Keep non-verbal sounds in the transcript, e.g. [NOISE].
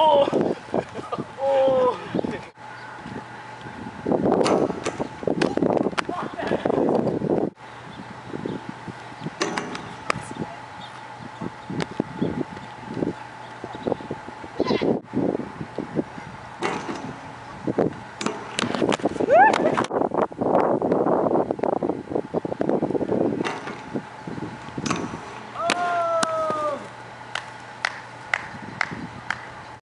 oh! Woo! [LAUGHS]